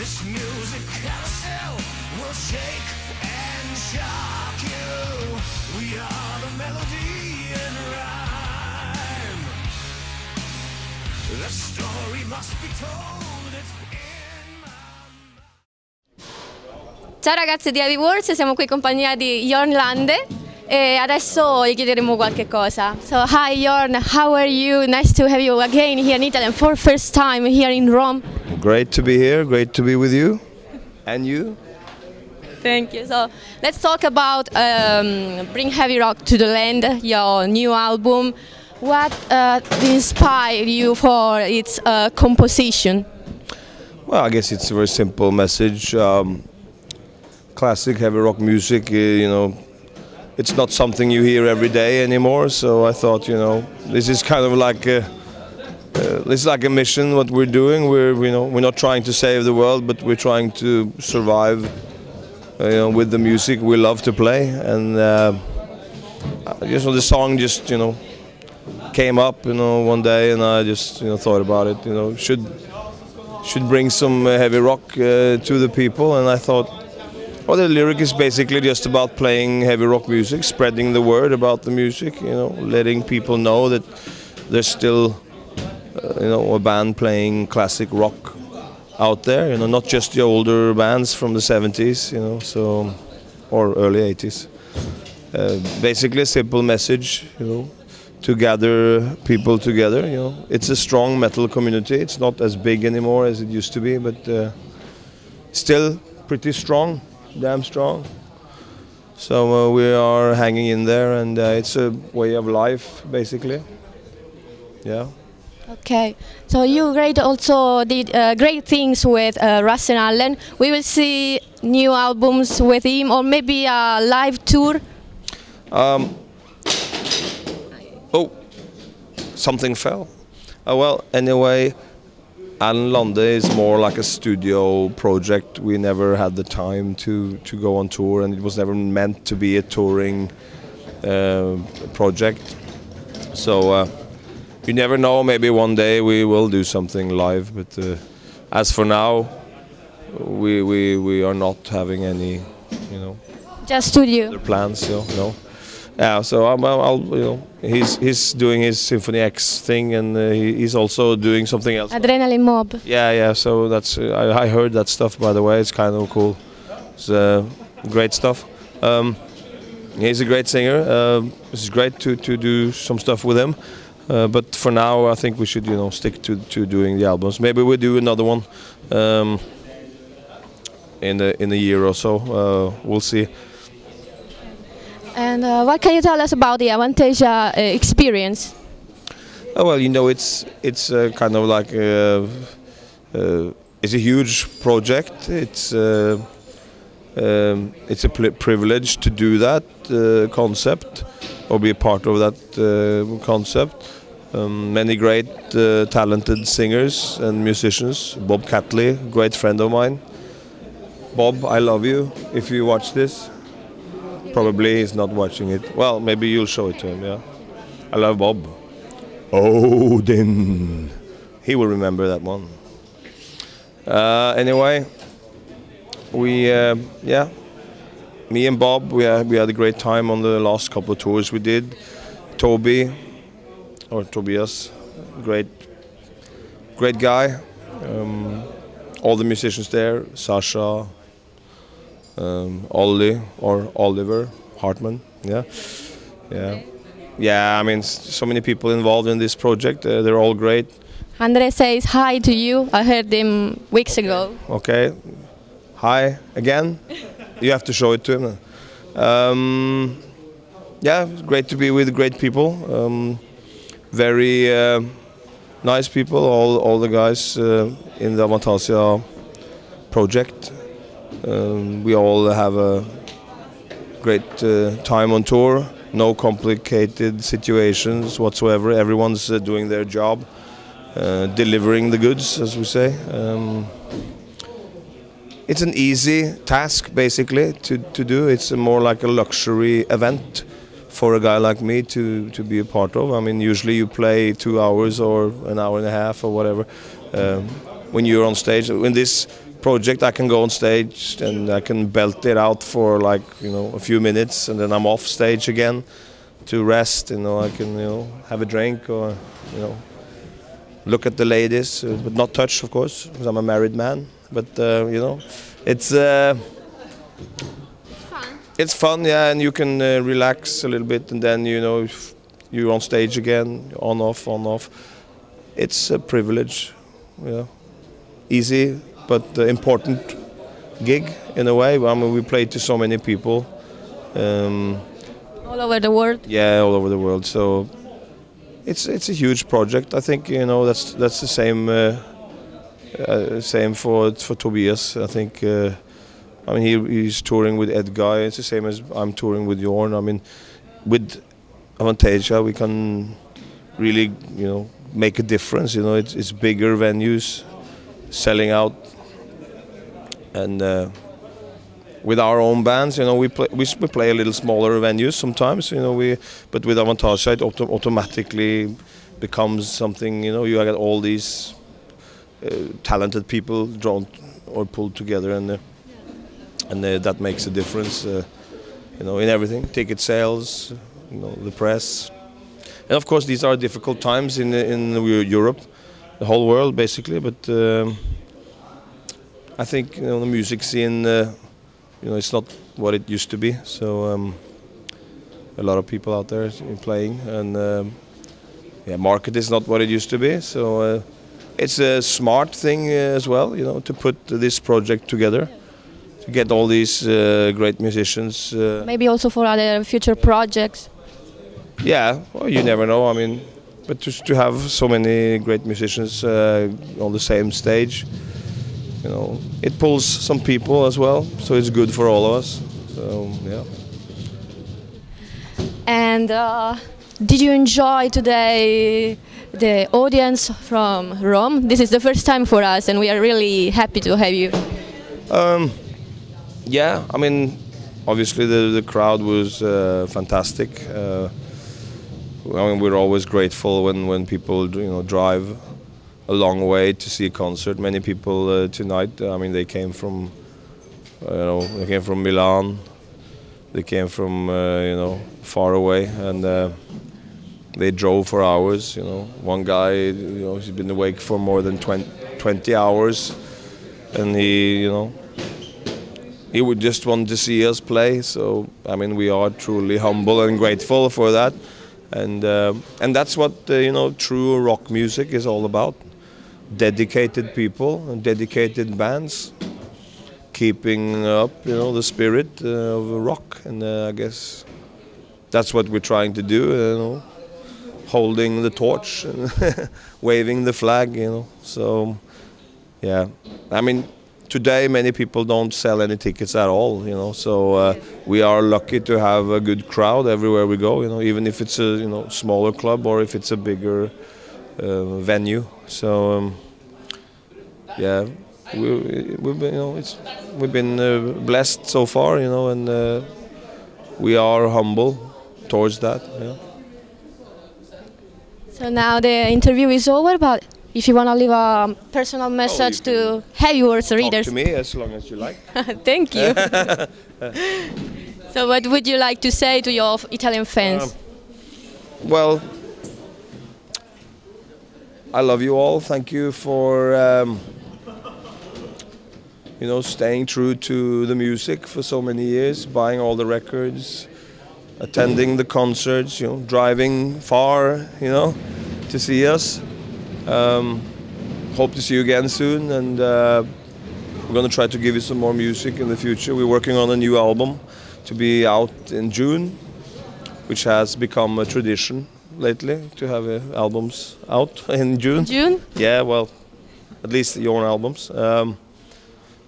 This music carousel will shake and shock you. We are the melody and rhyme. The story must be told. In my Ciao ragazzi di Heavy Wars, siamo qui in compagnia di Jorn Lande e adesso gli chiederemo qualche cosa. So, hi Jorn, how are you? Nice to have you again here in Italy and for first time here in Rome. Great to be here. Great to be with you. And you? Thank you. So, let's talk about um, Bring Heavy Rock to the Land, your new album. What uh, inspired you for its uh, composition? Well, I guess it's a very simple message. Um, classic heavy rock music, uh, you know, it's not something you hear every day anymore. So I thought, you know, this is kind of like a, uh, this is like a mission. What we're doing, we're you know, we're not trying to save the world, but we're trying to survive. Uh, you know, with the music we love to play, and uh, just know the song just you know came up, you know, one day, and I just you know thought about it. You know, should should bring some heavy rock uh, to the people, and I thought, well, the lyric is basically just about playing heavy rock music, spreading the word about the music, you know, letting people know that there's still, uh, you know, a band playing classic rock out there, you know, not just the older bands from the 70s, you know, so or early 80s. Uh, basically, a simple message, you know, to gather people together. You know, it's a strong metal community. It's not as big anymore as it used to be, but uh, still pretty strong, damn strong. So uh, we are hanging in there, and uh, it's a way of life, basically. Yeah. Okay, so you great also did uh, great things with uh, Russell Allen. We will see new albums with him, or maybe a live tour. Um, oh, something fell. Uh, well, anyway, Allen Lande is more like a studio project. We never had the time to, to go on tour, and it was never meant to be a touring uh, project. So uh, you never know. Maybe one day we will do something live, but uh, as for now, we, we we are not having any, you know Just studio. plans. You know, no. Yeah, so I'm, I'll, I'll, you know, he's he's doing his Symphony X thing, and uh, he's also doing something else. Adrenaline Mob. Yeah, yeah. So that's uh, I, I heard that stuff by the way. It's kind of cool. It's uh, great stuff. Um, he's a great singer. Uh, it's great to, to do some stuff with him. Uh, but for now, I think we should you know stick to, to doing the albums. Maybe we'll do another one um, in the in a year or so. Uh, we'll see. And uh, what can you tell us about the Avantasia uh, experience? Oh, well, you know, it's it's uh, kind of like uh, uh, it's a huge project. It's uh, um, it's a privilege to do that concept or be a part of that concept. Um, many great, talented singers and musicians. Bob Catley, great friend of mine. Bob, I love you. If you watch this, probably he's not watching it. Well, maybe you'll show it to him. Yeah, I love Bob. Odin. He will remember that one. Uh, anyway, we uh, yeah, me and Bob we had, we had a great time on the last couple of tours we did. Toby or Tobias, great great guy. Um, all the musicians there, Sascha, um, Ollie or Oliver Hartmann. Yeah, yeah, yeah. I mean, so many people involved in this project. Uh, they're all great. Andre says hi to you. I heard him weeks ago. Okay. Hi again. you have to show it to him. Um, yeah, great to be with great people. Um, very uh, nice people. All all the guys uh, in the Avantasia project. Um, we all have a great uh, time on tour. No complicated situations whatsoever. Everyone's uh, doing their job, uh, delivering the goods, as we say. Um, it's an easy task basically to, to do. It's more like a luxury event for a guy like me to, to be a part of. I mean, usually you play two hours or an hour and a half or whatever. Um, when you're on stage, in this project, I can go on stage and I can belt it out for like you know a few minutes, and then I'm off stage again to rest. You know, I can you know have a drink or you know look at the ladies, uh, but not touch, of course, because I'm a married man. But uh, you know, it's. Uh, it's fun, yeah, and you can uh, relax a little bit, and then you know if you're on stage again, on off, on off. It's a privilege, yeah, easy but uh, important gig in a way. I mean, we play to so many people, um, All over the world. yeah, all over the world. So it's it's a huge project. I think you know that's that's the same uh, uh, same for for Tobias. I think. Uh, I mean, he, he's touring with Edguy. It's the same as I'm touring with Jorn. I mean, with Avantasia, we can really, you know, make a difference. You know, it's, it's bigger venues, selling out, and uh, with our own bands, you know, we play we, we play a little smaller venues sometimes. You know, we but with Avantasia, it auto- automatically becomes something. You know, you get all these uh, talented people drawn or pulled together, and uh, and uh, that makes a difference. Uh, you know, in everything, ticket sales, you know, the press, and of course these are difficult times in in Europe, the whole world basically. But um, I think you know the music scene, uh, you know, it's not what it used to be. So um, a lot of people out there playing, and um, yeah, market is not what it used to be. So uh, it's a smart thing uh, as well, you know, to put this project together, to get all these uh, great musicians. Uh, Maybe also for other future projects. yeah, well, you never know. I mean, but to have so many great musicians uh, on the same stage, you know, it pulls some people as well. So it's good for all of us. So yeah. And uh, did you enjoy today the audience from Rome? This is the first time for us, and we are really happy to have you. Um, yeah, I mean, obviously the the crowd was uh, fantastic. Uh, I mean, we're always grateful when when people you know drive a long way to see a concert. Many people uh, tonight. I mean, they came from you know they came from Milan. They came from uh, you know far away and. Uh, they drove for hours, you know. One guy, you know, he's been awake for more than 20, 20 hours, and he, you know, he would just want to see us play. So I mean, we are truly humble and grateful for that, and uh, and that's what uh, you know true rock music is all about. Dedicated people and dedicated bands, keeping up you know the spirit uh, of rock, and uh, I guess that's what we're trying to do. You know, holding the torch and waving the flag. You know, so yeah, I mean today many people don't sell any tickets at all you know so uh, we are lucky to have a good crowd everywhere we go you know even if it's a you know smaller club or if it's a bigger venue so um, yeah we, we've been you know it's we've been uh, blessed so far you know and uh, we are humble towards that yeah. So now the interview is over, but if you want to leave a personal message to Heavyworlds Talk readers, to me as long as you like thank you. so what would you like to say to your Italian fans? Um, Well, I love you all. Thank you for um, you know staying true to the music for so many years, buying all the records, attending the concerts, you know, driving far, you know, to see us. Um, hope to see you again soon, and uh, we're gonna try to give you some more music in the future. We're working on a new album to be out in June which has become a tradition lately to have uh, albums out in June. June? Yeah, well, at least your albums. Um,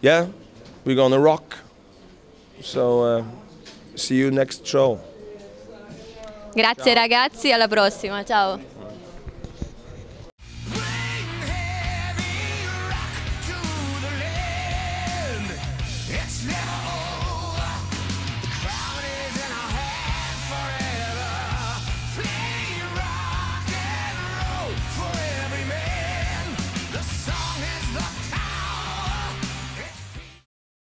yeah, we're gonna rock. So, uh, see you next show. Grazie ragazzi, alla prossima, ciao.